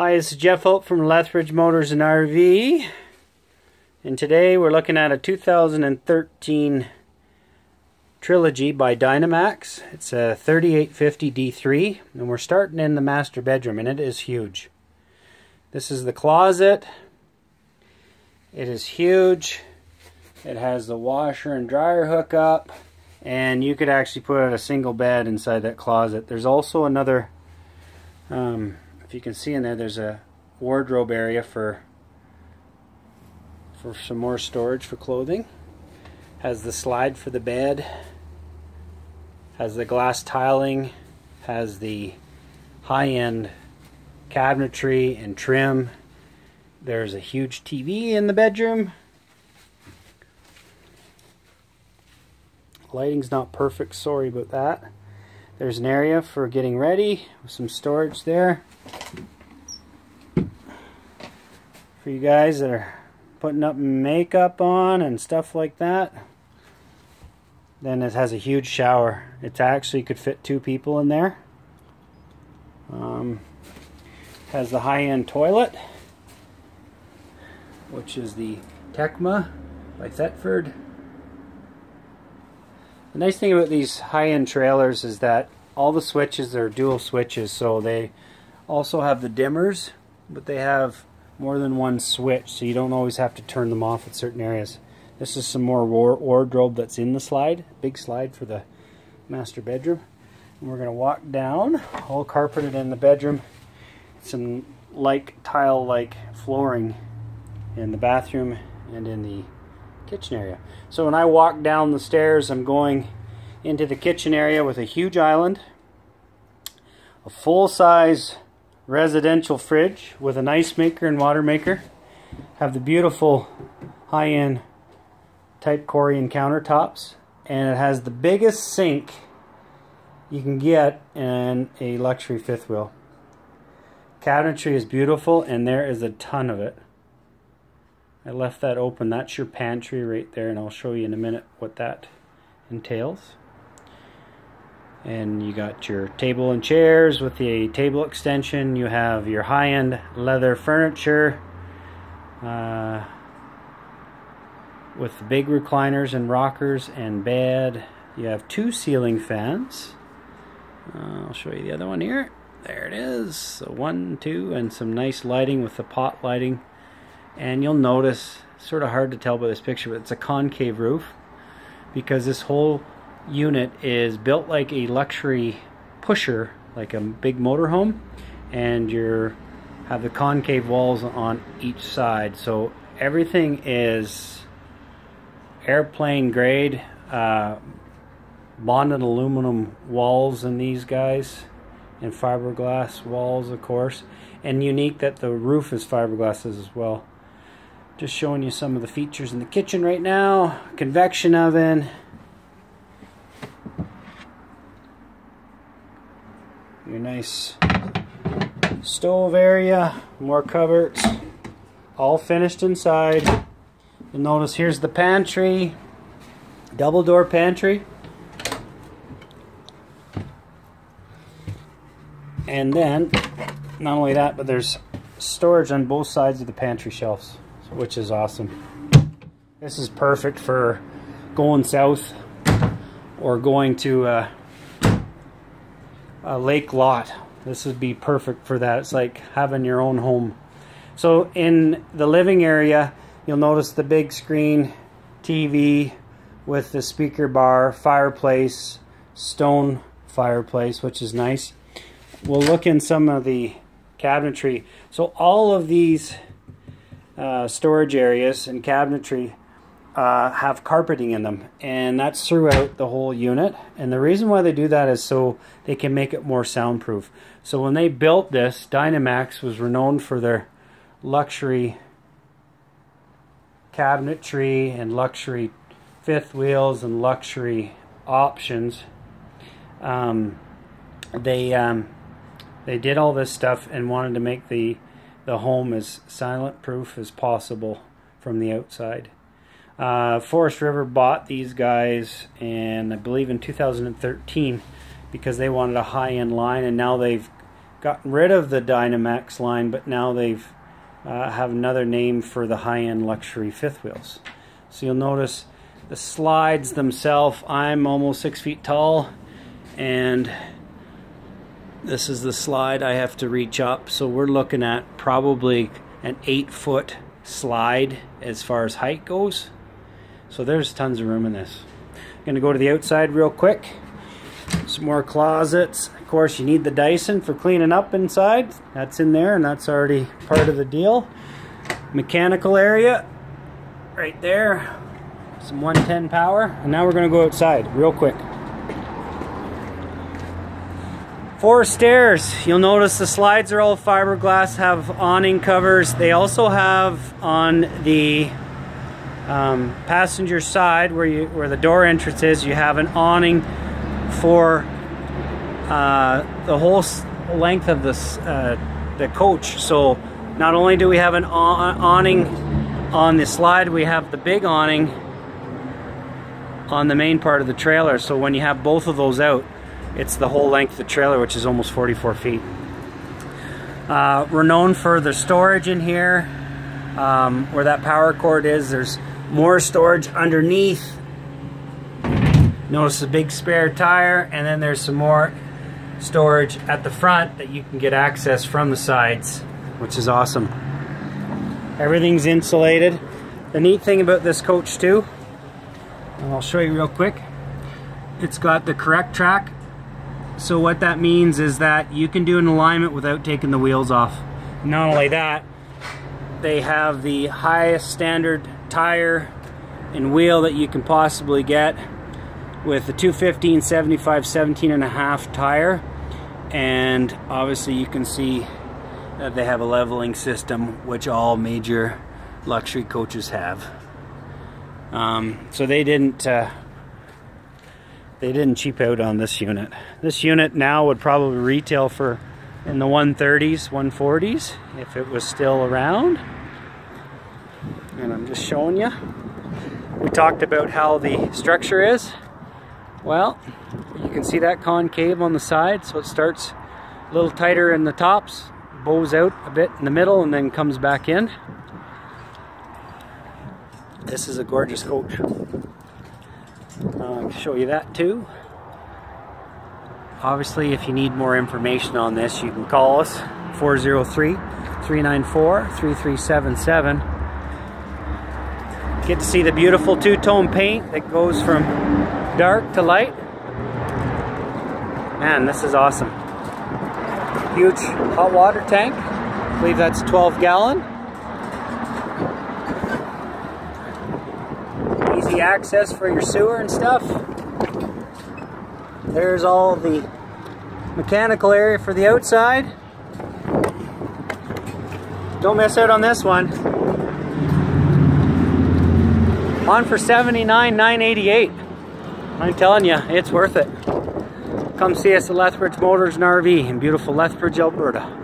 Hi, this is Jeff Hope from Lethbridge Motors and RV. And today we're looking at a 2013 Trilogy by Dynamax. It's a 3850 D3 and we're starting in the master bedroom and it is huge. This is the closet. It is huge. It has the washer and dryer hookup and you could actually put a single bed inside that closet. There's also another um, if you can see in there there's a wardrobe area for for some more storage for clothing. Has the slide for the bed. Has the glass tiling. Has the high-end cabinetry and trim. There's a huge TV in the bedroom. Lighting's not perfect sorry about that. There's an area for getting ready with some storage there for you guys that are putting up makeup on and stuff like that. Then it has a huge shower. It actually could fit two people in there. Um, has the high-end toilet, which is the Tecma by Thetford. The nice thing about these high-end trailers is that all the switches are dual switches, so they also have the dimmers, but they have more than one switch, so you don't always have to turn them off at certain areas. This is some more wardrobe that's in the slide, big slide for the master bedroom. And we're going to walk down, all carpeted in the bedroom. Some like tile-like flooring in the bathroom and in the kitchen area. So when I walk down the stairs, I'm going into the kitchen area with a huge island, a full-size residential fridge with an ice maker and water maker. Have the beautiful high-end type Corian countertops. And it has the biggest sink you can get in a luxury fifth wheel. Cabinetry is beautiful and there is a ton of it. I left that open. That's your pantry right there and I'll show you in a minute what that entails and you got your table and chairs with the table extension. You have your high-end leather furniture uh, with big recliners and rockers and bed. You have two ceiling fans. Uh, I'll show you the other one here. There it is. So one two and some nice lighting with the pot lighting. And you'll notice sort of hard to tell by this picture but it's a concave roof because this whole unit is built like a luxury pusher, like a big motorhome, and you have the concave walls on each side. So everything is airplane grade, uh, bonded aluminum walls in these guys, and fiberglass walls, of course, and unique that the roof is fiberglass as well. Just showing you some of the features in the kitchen right now. Convection oven, your nice stove area, more cupboards, all finished inside. You'll notice here's the pantry, double door pantry. And then, not only that, but there's storage on both sides of the pantry shelves, which is awesome. This is perfect for going south or going to uh, a lake lot. This would be perfect for that. It's like having your own home. So in the living area, you'll notice the big screen TV with the speaker bar, fireplace, stone fireplace, which is nice. We'll look in some of the cabinetry. So all of these uh, storage areas and cabinetry uh, have carpeting in them. And that's throughout the whole unit. And the reason why they do that is so they can make it more soundproof. So when they built this Dynamax was renowned for their luxury cabinetry and luxury fifth wheels and luxury options. Um, they um, they did all this stuff and wanted to make the the home as silent proof as possible from the outside uh, Forest River bought these guys, and I believe in 2013, because they wanted a high-end line, and now they've gotten rid of the Dynamax line, but now they've uh, have another name for the high-end luxury fifth wheels. So you'll notice the slides themselves, I'm almost six feet tall, and this is the slide I have to reach up. So we're looking at probably an eight foot slide as far as height goes. So there's tons of room in this. I'm gonna go to the outside real quick. Some more closets. Of course, you need the Dyson for cleaning up inside. That's in there and that's already part of the deal. Mechanical area right there. Some 110 power. And now we're gonna go outside real quick. Four stairs. You'll notice the slides are all fiberglass, have awning covers. They also have on the um, passenger side where you where the door entrance is, you have an awning for uh, the whole length of this uh, the coach. So not only do we have an awning on the slide, we have the big awning on the main part of the trailer. So when you have both of those out, it's the whole length of the trailer, which is almost 44 feet. Uh, we're known for the storage in here. Um, where that power cord is, there's more storage underneath. Notice a big spare tire, and then there's some more storage at the front that you can get access from the sides, which is awesome. Everything's insulated. The neat thing about this coach too, I'll show you real quick, it's got the correct track so what that means is that you can do an alignment without taking the wheels off. Not only that, they have the highest standard tire and wheel that you can possibly get with the 215 75 17 and a half tire and obviously you can see that they have a leveling system which all major luxury coaches have um, so they didn't uh, they didn't cheap out on this unit. This unit now would probably retail for in the 130s, 140s if it was still around. And I'm just showing you. We talked about how the structure is. Well, you can see that concave on the side, so it starts a little tighter in the tops, bows out a bit in the middle, and then comes back in. This is a gorgeous coach. Uh, show you that too. Obviously, if you need more information on this, you can call us 403 394 3377. Get to see the beautiful two tone paint that goes from dark to light. Man, this is awesome. Huge hot water tank. I believe that's 12 gallon. easy access for your sewer and stuff. There's all the mechanical area for the outside. Don't miss out on this one. On for 79,988. I'm telling you, it's worth it. Come see us at Lethbridge Motors and RV in beautiful Lethbridge, Alberta.